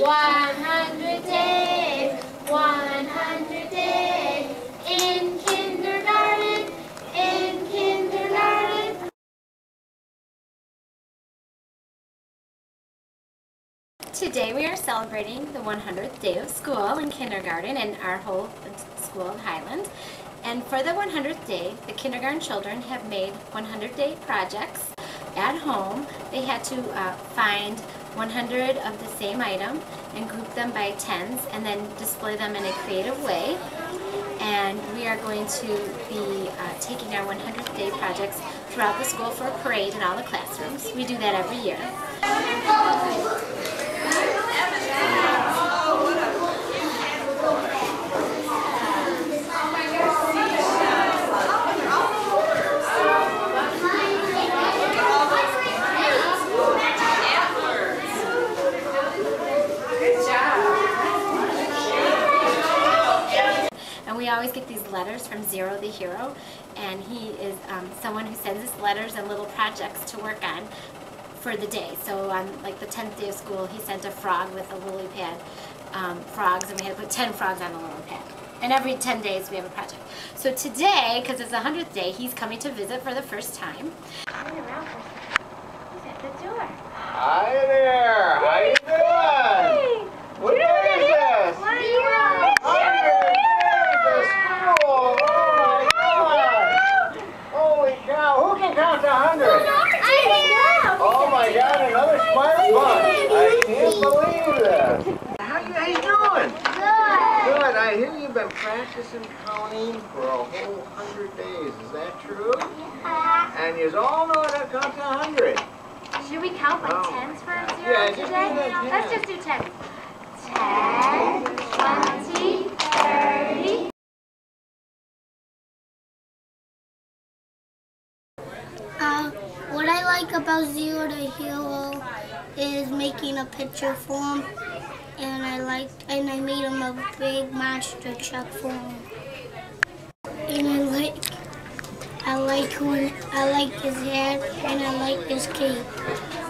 100 days, 100 days in kindergarten, in kindergarten. Today we are celebrating the 100th day of school in kindergarten in our whole school in Highland. And for the 100th day, the kindergarten children have made 100 day projects at home. They had to uh, find 100 of the same item and group them by tens and then display them in a creative way. And we are going to be uh, taking our 100th day projects throughout the school for a parade in all the classrooms. We do that every year. And we always get these letters from Zero the Hero, and he is um, someone who sends us letters and little projects to work on for the day. So on like the 10th day of school, he sent a frog with a lily pad, um, frogs, and we had to put 10 frogs on the lily pad. And every 10 days we have a project. So today, because it's the 100th day, he's coming to visit for the first time. He's at the door. Hi there. How you doing? What day is this? Hundred days of school. Oh my God! Holy cow! Who can count to hundred? Oh my God! Another smart bunch. I can't believe that. How you, how you doing? Good. Hear you've been practicing counting for a whole hundred days. Is that true? And you all know how to count to a hundred. Should we count by Oh. tens for a zero Yeah, just do today? that, Let's just do tens. 10, 20, 30. Uh, what I like about Zero the Hero is making a picture for him, and I like and I made him a big monster truck for him. And I like I like when I like his hat and I like his cape.